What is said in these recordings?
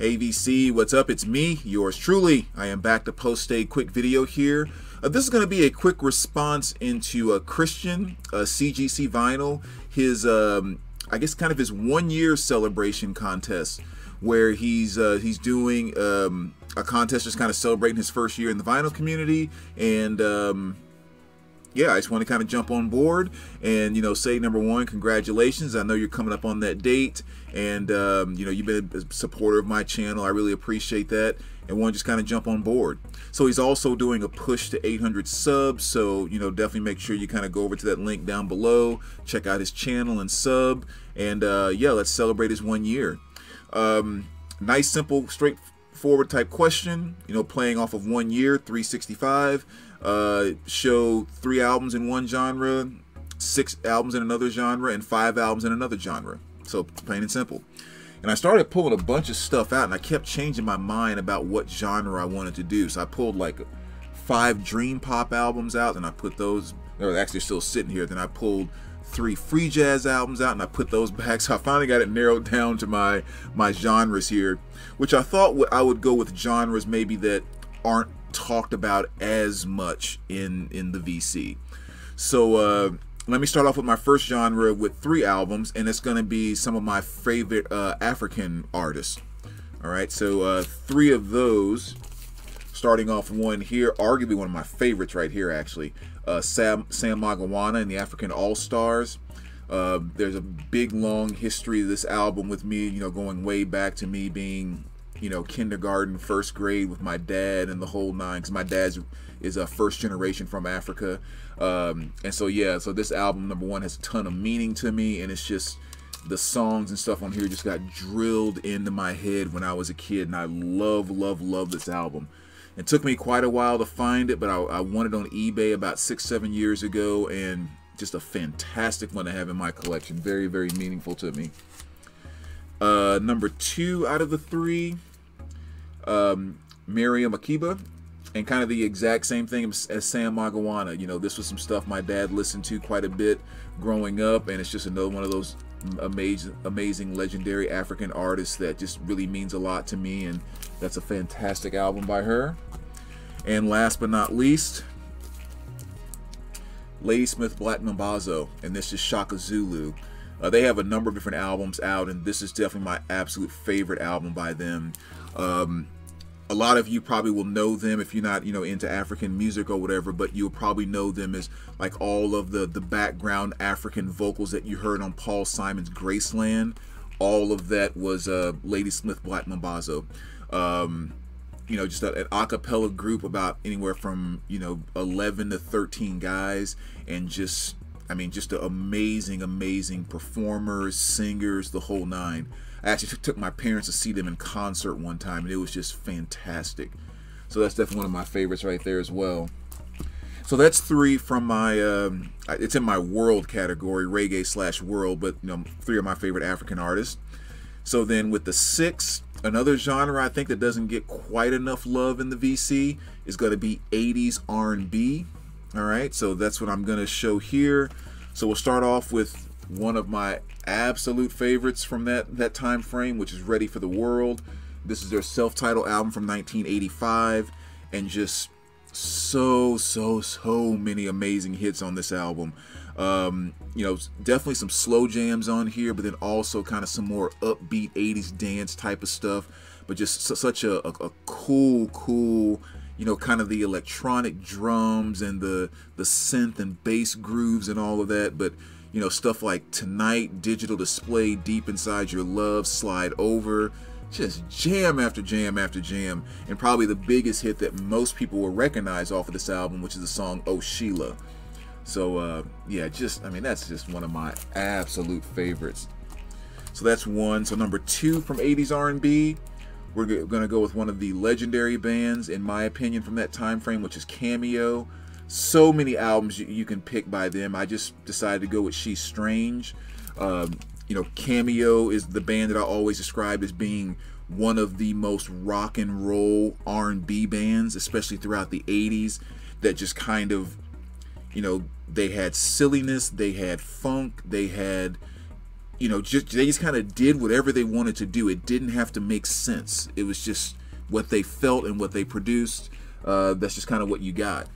AVC, what's up? It's me, yours truly. I am back to post a quick video here. Uh, this is going to be a quick response into a Christian, uh, CGC Vinyl, his, um, I guess, kind of his one year celebration contest where he's uh, he's doing um, a contest just kind of celebrating his first year in the vinyl community and um, yeah, I just want to kind of jump on board and, you know, say number one, congratulations. I know you're coming up on that date and, um, you know, you've been a supporter of my channel. I really appreciate that and want to just kind of jump on board. So he's also doing a push to 800 subs. So, you know, definitely make sure you kind of go over to that link down below, check out his channel and sub. And, uh, yeah, let's celebrate his one year. Um, nice, simple, straightforward type question, you know, playing off of one year, 365 uh, show three albums in one genre, six albums in another genre, and five albums in another genre. So plain and simple. And I started pulling a bunch of stuff out, and I kept changing my mind about what genre I wanted to do. So I pulled like five dream pop albums out, and I put those. They're actually still sitting here. Then I pulled three free jazz albums out, and I put those back. So I finally got it narrowed down to my my genres here, which I thought I would go with genres maybe that aren't talked about as much in in the VC. So uh, let me start off with my first genre with three albums, and it's going to be some of my favorite uh, African artists. All right, so uh, three of those. Starting off one here, arguably one of my favorites right here, actually. Uh, Sam Sam Mangwana and the African All Stars. Uh, there's a big long history of this album with me, you know, going way back to me being you know, kindergarten, first grade with my dad and the whole nine. Because my dad's is a first generation from Africa, um, and so yeah. So this album, number one, has a ton of meaning to me, and it's just the songs and stuff on here just got drilled into my head when I was a kid, and I love, love, love this album. It took me quite a while to find it, but I, I won it on eBay about six, seven years ago, and just a fantastic one to have in my collection. Very, very meaningful to me. Uh, number two out of the three, um, Miriam Makeba, and kind of the exact same thing as, as Sam Mangwana. You know, this was some stuff my dad listened to quite a bit growing up, and it's just another one of those amazing, amazing, legendary African artists that just really means a lot to me, and that's a fantastic album by her. And last but not least, Ladysmith Black Mambazo, and this is Shaka Zulu. Uh, they have a number of different albums out, and this is definitely my absolute favorite album by them. Um, a lot of you probably will know them if you're not, you know, into African music or whatever, but you'll probably know them as like all of the the background African vocals that you heard on Paul Simon's Graceland. All of that was uh, Ladysmith Black Mambazo. Um, you know, just a, an acapella group about anywhere from you know 11 to 13 guys, and just I mean, just amazing, amazing performers, singers, the whole nine. I actually took my parents to see them in concert one time, and it was just fantastic. So that's definitely one of my favorites right there as well. So that's three from my, um, it's in my world category, reggae slash world, but you know, three of my favorite African artists. So then with the six, another genre I think that doesn't get quite enough love in the VC is going to be 80s R&B. All right, so that's what I'm going to show here. So we'll start off with one of my absolute favorites from that, that time frame, which is Ready for the World. This is their self-titled album from 1985, and just so, so, so many amazing hits on this album. Um, you know, definitely some slow jams on here, but then also kind of some more upbeat 80s dance type of stuff. But just such a, a, a cool, cool you know, kind of the electronic drums and the the synth and bass grooves and all of that. But you know, stuff like Tonight, Digital Display, Deep Inside Your Love, Slide Over, just jam after jam after jam. And probably the biggest hit that most people will recognize off of this album, which is the song Oh Sheila. So uh, yeah, just I mean that's just one of my absolute favorites. So that's one. So number two from 80s R&B we're going to go with one of the legendary bands, in my opinion, from that time frame, which is Cameo. So many albums you, can pick by them. I just decided to go with She's Strange. Um, you know, Cameo is the band that I always described as being one of the most rock and roll R&B bands, especially throughout the 80s, that just kind of, you know, they had silliness, they had funk, they had you know, just they just kind of did whatever they wanted to do. It didn't have to make sense. It was just what they felt and what they produced. Uh, that's just kind of what you got.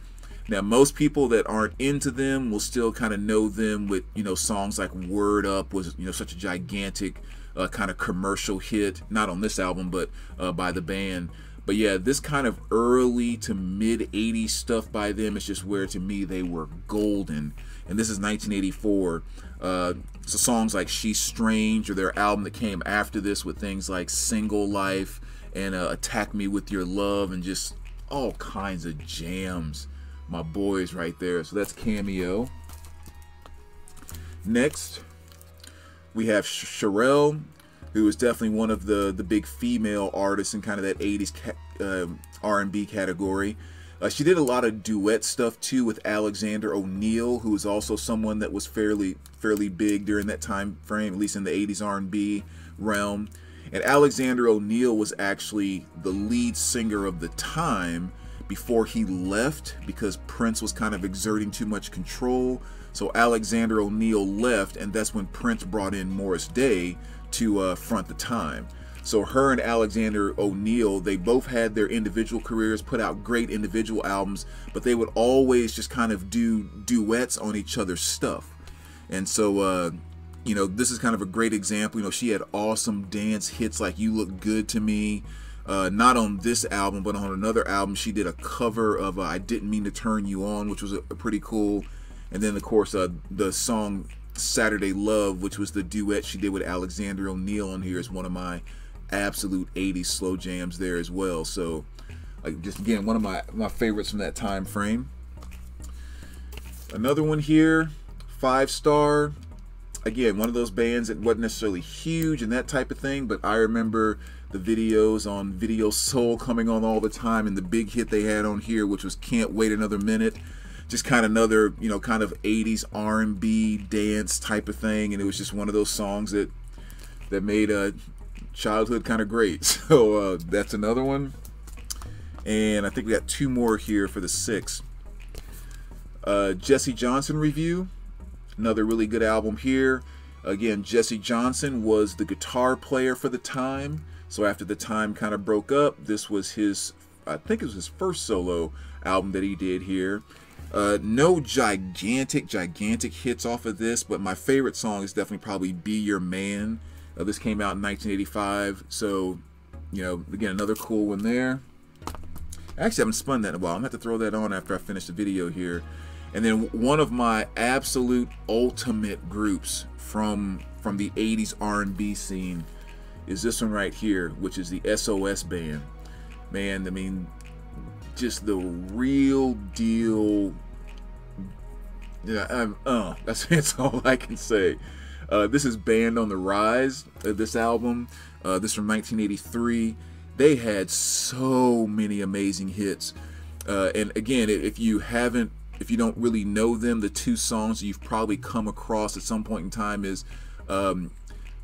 Now, most people that aren't into them will still kind of know them with, you know, songs like Word Up was, you know, such a gigantic uh, kind of commercial hit, not on this album, but uh, by the band. But yeah, this kind of early to mid 80s stuff by them is just where to me they were golden. And this is 1984. Uh, so songs like She's Strange or their album that came after this with things like Single Life and uh, Attack Me With Your Love and just all kinds of jams my boys right there. So that's Cameo. Next, we have Cherrelle, who is definitely one of the the big female artists in kind of that 80s um, R&B category. Uh, she did a lot of duet stuff too with Alexander O'Neal, who was also someone that was fairly fairly big during that time frame, at least in the 80s R&B realm. And Alexander O'Neal was actually the lead singer of the time before he left because Prince was kind of exerting too much control. So Alexander O'Neal left, and that's when Prince brought in Morris Day to uh, front the time. So her and Alexander O'Neal, they both had their individual careers, put out great individual albums, but they would always just kind of do duets on each other's stuff. And so, uh, you know, this is kind of a great example. You know, she had awesome dance hits like You Look Good to Me. Uh, not on this album, but on another album, she did a cover of uh, "I Didn't Mean to Turn You On," which was a, a pretty cool. And then, of course, uh, the song "Saturday Love," which was the duet she did with Alexander O'Neal on here, is one of my absolute '80s slow jams there as well. So, just again, one of my my favorites from that time frame. Another one here, Five Star. Again, one of those bands that wasn't necessarily huge and that type of thing, but I remember the videos on Video Soul coming on all the time and the big hit they had on here which was Can't Wait Another Minute just kind of another you know kind of 80s R&B dance type of thing. And it was just one of those songs that that made uh, childhood kind of great. So uh, that's another one. And I think we got two more here for the six. Uh, Jesse Johnson Revue another really good album here. Again Jesse Johnson was the guitar player for the time. So after the time kind of broke up, this was his, I think it was his first solo album that he did here. Uh, no gigantic, gigantic hits off of this, but my favorite song is definitely probably Be Your Man. Uh, this came out in 1985, so, you know, again, another cool one there. Actually, I haven't spun that in a while. I'm going to have to throw that on after I finish the video here. And then one of my absolute ultimate groups from from the 80s R&B scene is this one right here, which is the SOS band. Man, I mean, just the real deal. Yeah, I'm, uh, that's, that's all I can say. Uh, this is Band on the Rise, uh, this album. Uh, this from 1983. They had so many amazing hits. Uh, and again, if you haven't, if you don't really know them, the two songs you've probably come across at some point in time is um,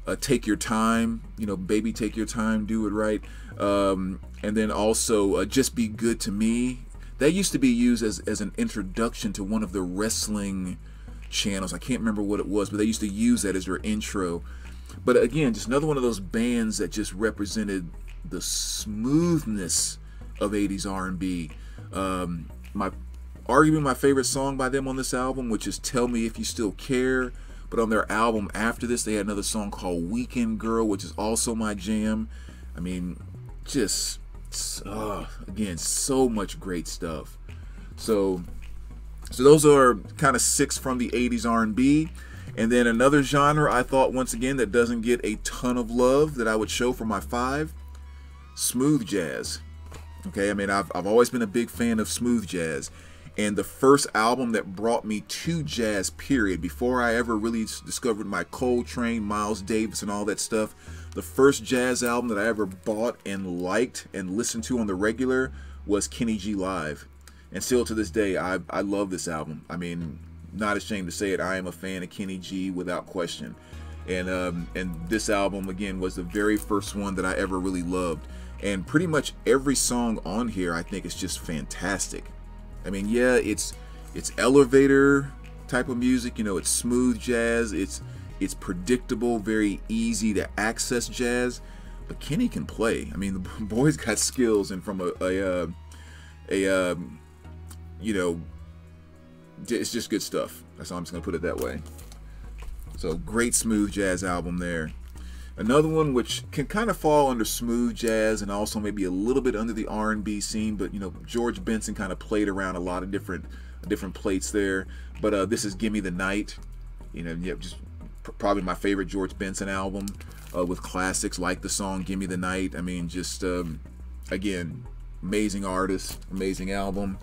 uh, take your time you know baby take your time do it right. Um, and then also uh, just be good to me. That used to be used as, as an introduction to one of the wrestling channels. I can't remember what it was but they used to use that as their intro. But again just another one of those bands that just represented the smoothness of 80s r&b um, my arguably my favorite song by them on this album which is tell me if you still care but on their album after this, they had another song called Weekend Girl, which is also my jam. I mean, just, uh, again, so much great stuff. So, so those are kind of six from the 80s R&B. And then another genre I thought once again that doesn't get a ton of love that I would show for my five, smooth jazz. Okay, I mean I've, I've always been a big fan of smooth jazz and the first album that brought me to jazz period. Before i ever really discovered my coltrane miles davis and all that stuff the first jazz album that i ever bought and liked and listened to on the regular was kenny g live. And still to this day i, I love this album. I mean not ashamed to say it i am a fan of kenny g without question. And um, and this album again was the very first one that i ever really loved. And pretty much every song on here i think is just fantastic I mean, yeah, it's it's elevator type of music. You know, it's smooth jazz. It's It's predictable, very easy to access jazz, but Kenny can play. I mean, the boy's got skills, and from a a, uh, a um, you know, it's just good stuff. That's all I'm just gonna put it that way. So great smooth jazz album there. Another one which can kind of fall under smooth jazz and also maybe a little bit under the R&B scene, but you know George Benson kind of played around a lot of different different plates there. But uh, this is "Gimme the Night," you know, yeah, just probably my favorite George Benson album uh, with classics like the song "Gimme the Night." I mean, just um, again, amazing artist, amazing album.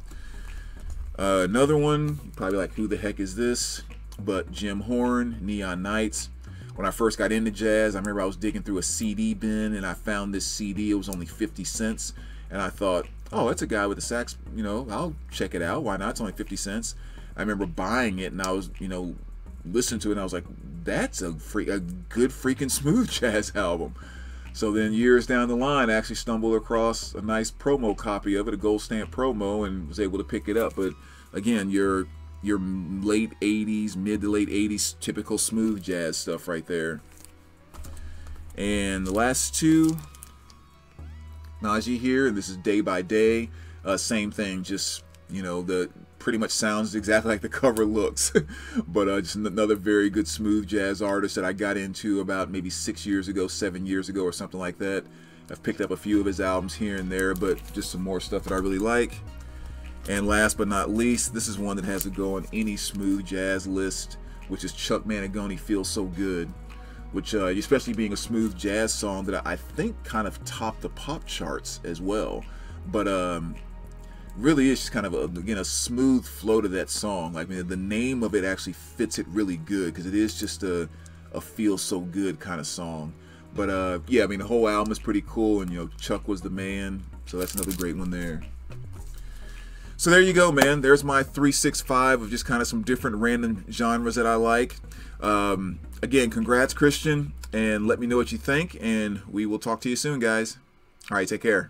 Uh, another one, probably like, who the heck is this? But Jim Horn, Neon Nights. When I first got into jazz, I remember I was digging through a CD bin and I found this CD. It was only 50 cents. And I thought, oh, that's a guy with a sax, you know, I'll check it out. Why not? It's only 50 cents. I remember buying it and I was, you know, listening to it and I was like, that's a free, a good freaking smooth jazz album. So then years down the line, I actually stumbled across a nice promo copy of it, a gold stamp promo, and was able to pick it up. But again, your your late 80s, mid to late 80s typical smooth jazz stuff right there. And the last two, Najee here, and this is Day by Day. Uh, same thing, just, you know, the pretty much sounds exactly like the cover looks. but uh, just another very good smooth jazz artist that I got into about maybe six years ago, seven years ago, or something like that. I've picked up a few of his albums here and there, but just some more stuff that I really like. And last but not least, this is one that has to go on any smooth jazz list, which is Chuck Mangione Feels So Good, which, uh, especially being a smooth jazz song that I think kind of topped the pop charts as well. But um, really is just kind of a, again a smooth flow to that song. Like I mean, the name of it actually fits it really good because it is just a a feel so good kind of song. But uh, yeah, I mean the whole album is pretty cool, and you know Chuck was the man, so that's another great one there. So there you go, man. There's my 365 of just kind of some different random genres that I like. Um, again, congrats, Christian, and let me know what you think, and we will talk to you soon, guys. All right, take care.